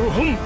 ほん